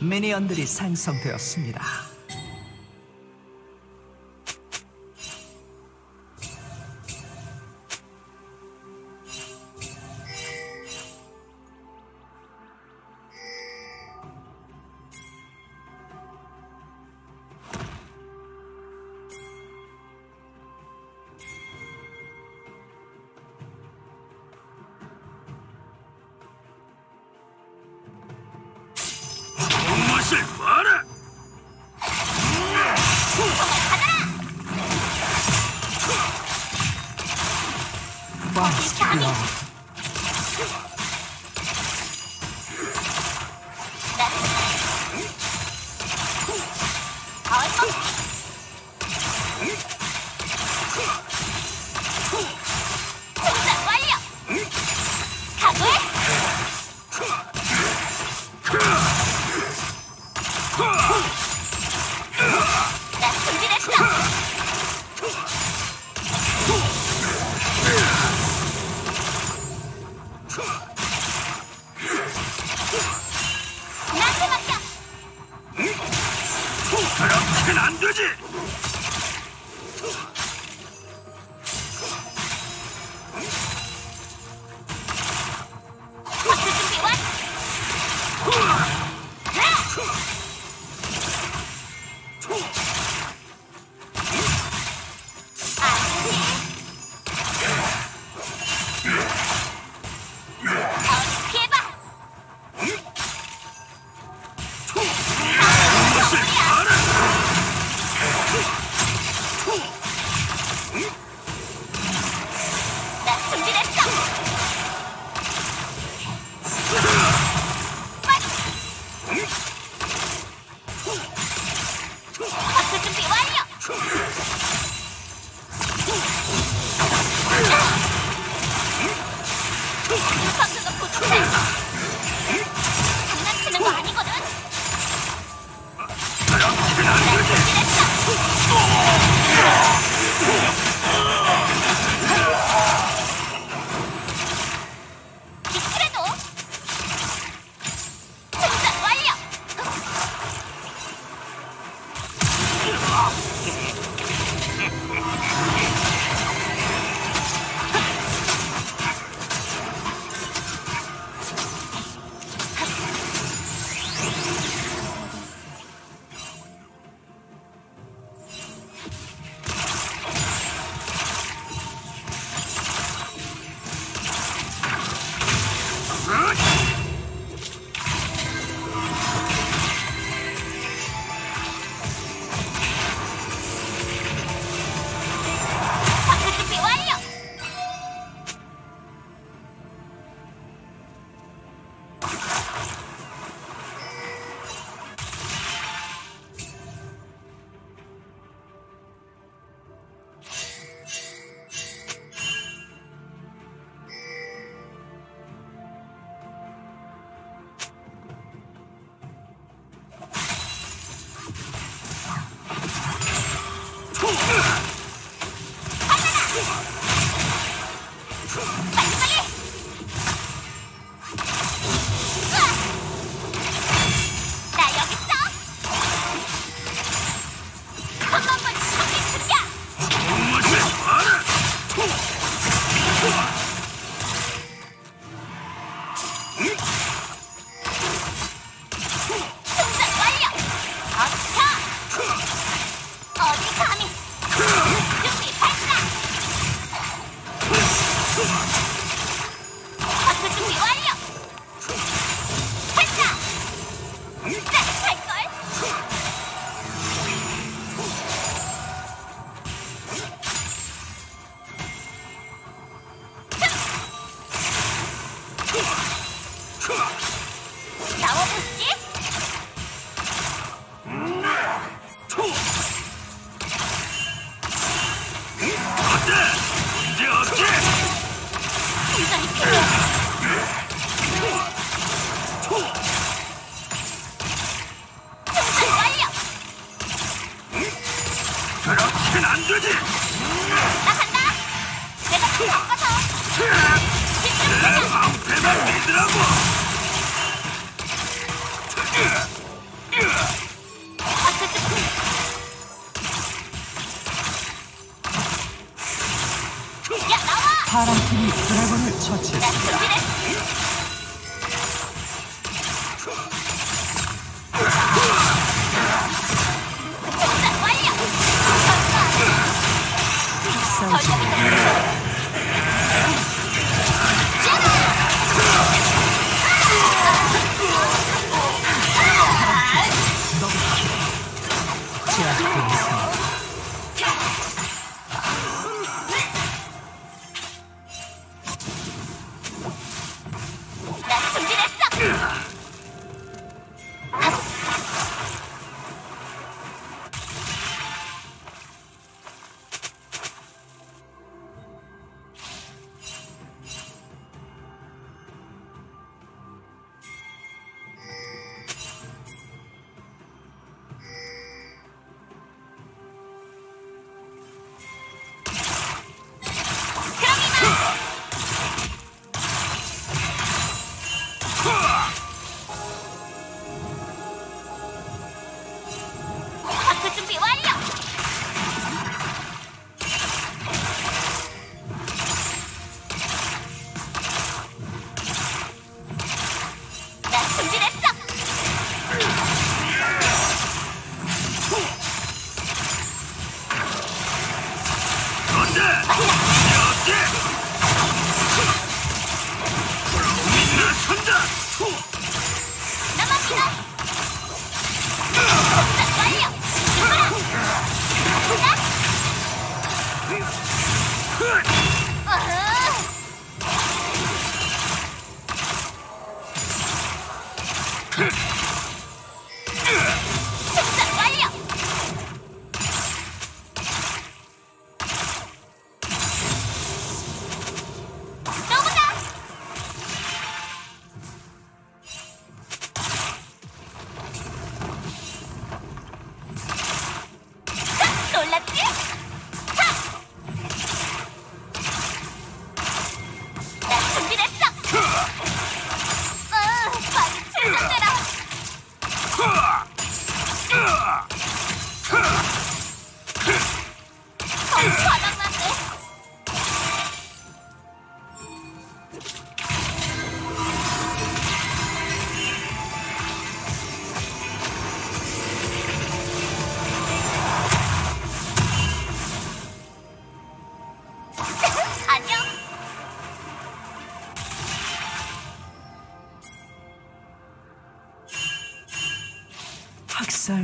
미니언들이 생성되었습니다. 파란 팀이 드래곤을 처치했습니다. 완료! 전투!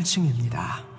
층입니다.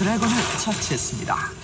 드래곤을 처치했습니다.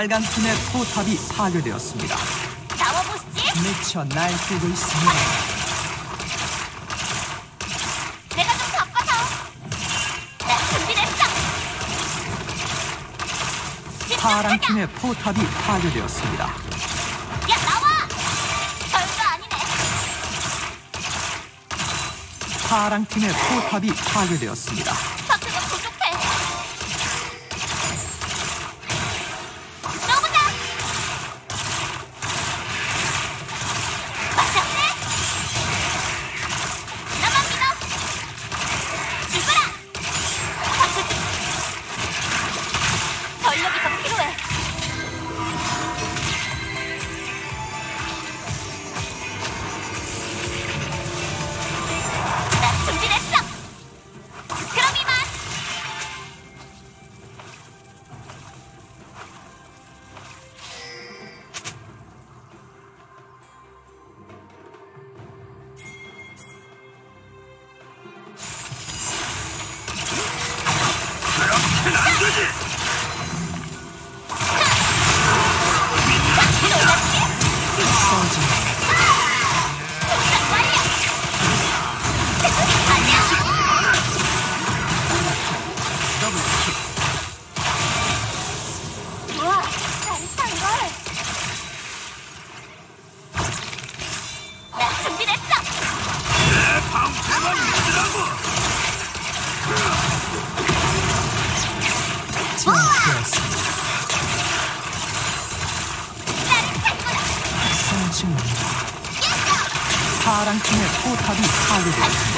빨간 팀의 포탑이 파괴되었습니다. 잡아보시지. 미쳐 날뛰고 있습니다. 내가 좀 바빠서. 난 네, 준비됐어. 파란 팀의 포탑이 파괴되었습니다. 야 나와. 별거 아니네. 파란 팀의 포탑이 파괴되었습니다. 파랑 팀의 포탑이 파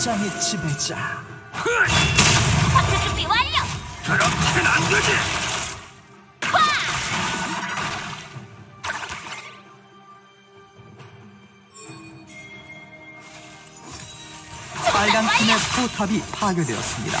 전장의 지배자. 박수 준비 완료. 저렇게는 안 되지. 빨간 팀의 포탑이 파괴되었습니다.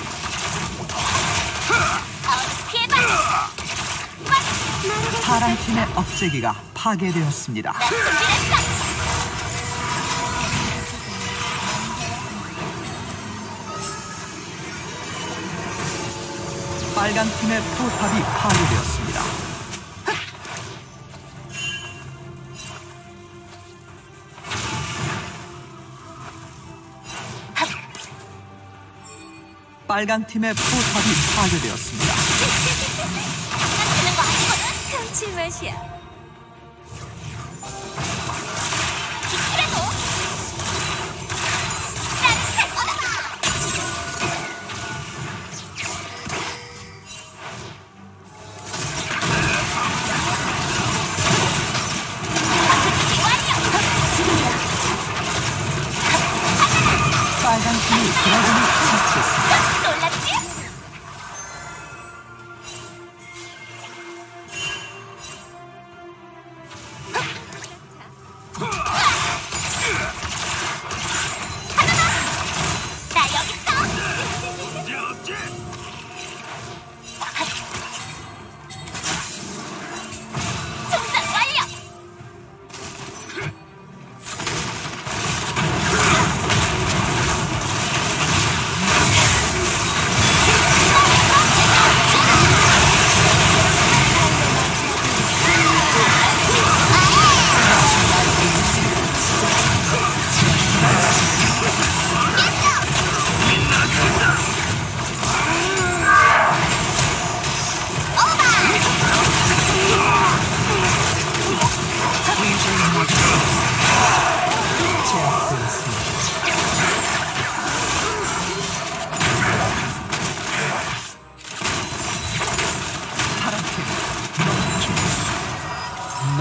파랑 팀의 억제기가 파괴되었습니다. 빨간 팀의 포탑이 파괴되었습니다. 빨간 팀의 포탑이 파괴되었습니다. 장난치는 거 아니거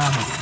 mama.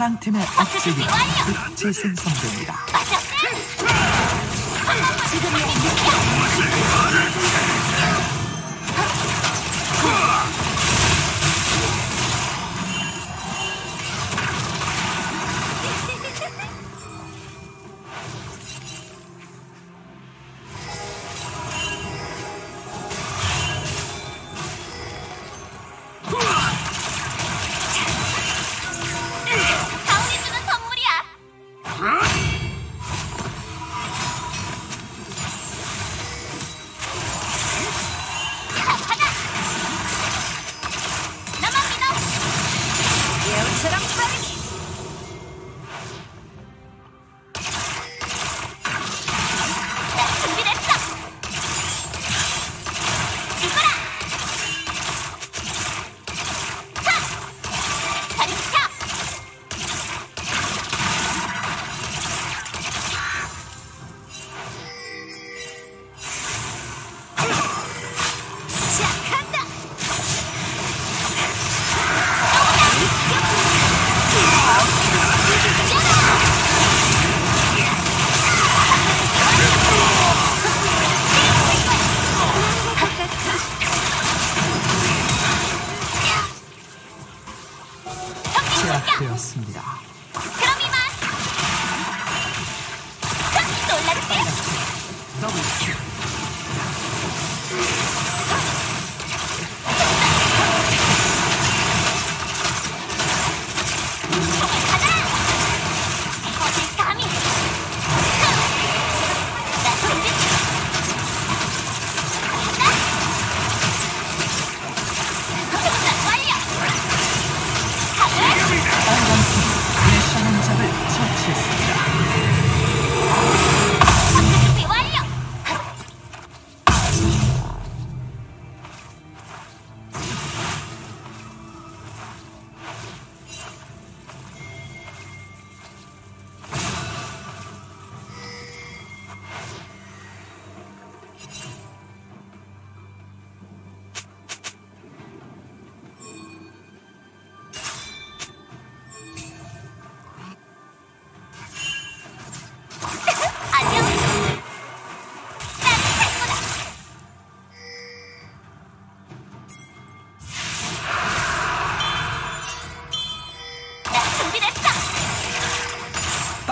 파랑팀의 곧 재생성됩니다. Double kill.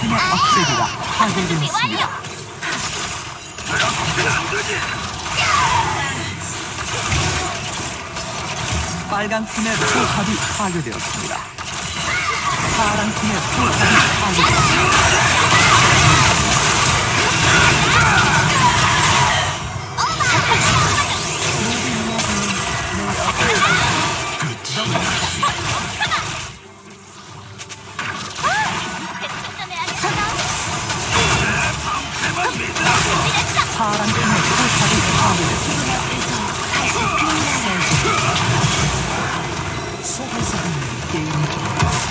파랑팀의 억제기가 준비 파괴되었습니다. 완료. 그렇게는 안 되지. 빨간 팀의 포탑이 파괴되었습니다. 파랑팀의 포탑이 파괴되었습니다. 파란 팀의 탈탑이 파괴됐습니 다. 소환사는 게임